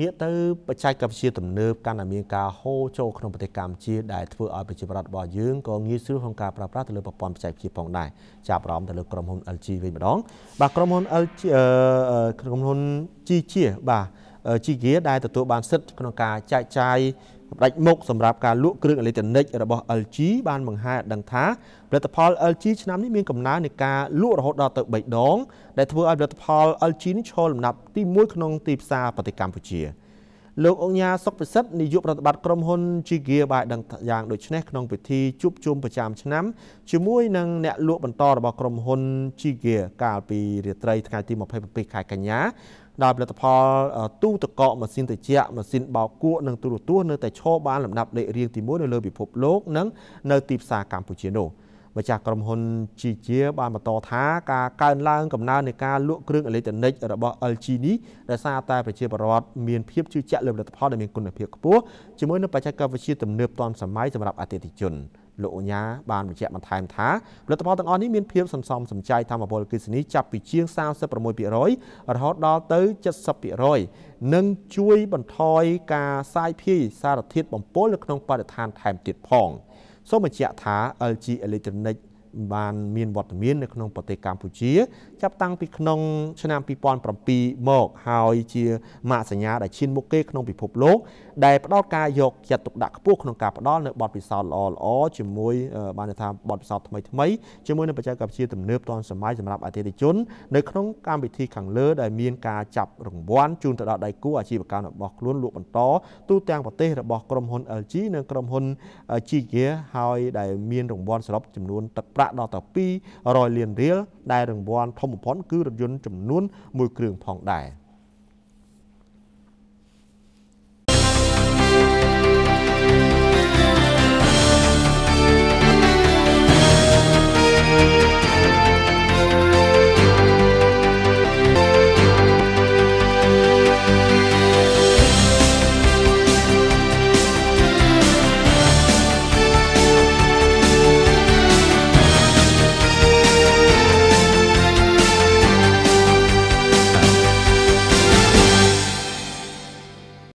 ងាកទៅបច្ចេកវិទ្យាទំនើបកាន់តែមានការហូរចូលក្នុងប្រទេសកម្ពុជាដែលធ្វើឲ្យប្រជាពលរដ្ឋរបស់យើងក៏ងាយស្រួលក្នុងការប្រើប្រាស់ទៅលើប្រព័ន្ធបច្ចេកវិទ្យាផងដែរចាប់អារម្មណ៍ទៅលើក្រុមហ៊ុន LG វិញម្ដង បាទក្រុមហ៊ុន LG ក្រុមហ៊ុន G ជាបាទ G Gear ដែលទទួលបានសិទ្ធិក្នុងការចែកចាយ ផ្ដាច់មុខសម្រាប់ការលក់គ្រឿងអេឡិចត្រូនិករបស់ LG បានបង្ហាញដឹងថាផលិតផល LG ឆ្នាំនេះមានកំណើននៃការលក់រហូតដល់ទៅ3ដង ដែលធ្វើឲ្យផលិតផល LG នេះឈរលំដាប់ទី1ក្នុងទីផ្សារប្រទេសកម្ពុជាលោកអង្គញាសុកពិសិដ្ឋនាយកប្រតិបត្តិក្រុមហ៊ុន Giga បានដឹងយ៉ាងដូចនេះក្នុងពិធីជួបជុំប្រចាំឆ្នាំជាមួយនឹងអ្នកលក់បន្តរបស់ក្រុមហ៊ុន Giga កាលពីរាត្រីថ្ងៃទី27ខែកញ្ញា ដោយផលិតផលទូទឹកកកម៉ាស៊ីនត្រជាក់ម៉ាស៊ីនបោកគក់និងទូរទស្សន៍នៅតែឈរបានលំដាប់លេខរៀងទី1នៅលើពិភពលោកនិងនៅទីផ្សារកម្ពុជានោះម្ចាស់ក្រុមហ៊ុនជីជាបានបន្តថាការកើនឡើងកំណើននៃការលក់គ្រឿងអេឡិចត្រូនិករបស់ LG នេះដោយសារតែប្រជាពលរដ្ឋមានភាពជឿជាក់លើផលិតផលដែលមានគុណភាពខ្ពស់ជាមួយនឹងបច្ចេកវិទ្យាទំនើបទាន់សម័យសម្រាប់អតិថិជន លោកអញ្ញាបានបញ្ជាក់បន្ថែមថាផលិតផលទាំងអស់នេះមានភាពសន្សំសំចៃធម្មពលអគ្គិសនីចាប់ពីជាង36%រហូតដល់ទៅ70%និងជួយបន្ថយការសាយភាយសារធាតុបំពុលនៅក្នុងបរិស្ថានថែមទៀតផងសូមបញ្ជាក់ថា LG Electronic បានមានវត្តមាននៅក្នុងប្រទេសកម្ពុជា ចាប់តាំងពីក្នុងឆ្នាំ2007មកហើយជាម៉ាកសញ្ញាដែលឈានមុខគេក្នុងពិភពលោកដែលផ្ដល់ការយកចិត្តទុកដាក់ខ្ពស់ក្នុងការផ្ដល់នៅបទពិសោធន៍ល្អល្អជាមួយបានថាបទពិសោធន៍ថ្មីថ្មីជាមួយនឹងបច្ចេកវិទ្យាទំនើបទាន់សម័យសម្រាប់អតិថិជន នៅក្នុងកម្មវិធីខាងលើដែលមានការចាប់រង្វាន់ជូនទៅដល់ដៃគូអាជីវកម្មរបស់ខ្លួនលក់បន្តទូទាំងប្រទេសរបស់ក្រុមហ៊ុន LG និងក្រុមហ៊ុន Giga ហើយដែលមានរង្វាន់សរុបចំនួនទឹកប្រាក់ដល់ទៅ200លានរៀលដែលរង្វាន់ធំបំផុតគឺរថយន្តចំនួន1គ្រឿងផងដែរ។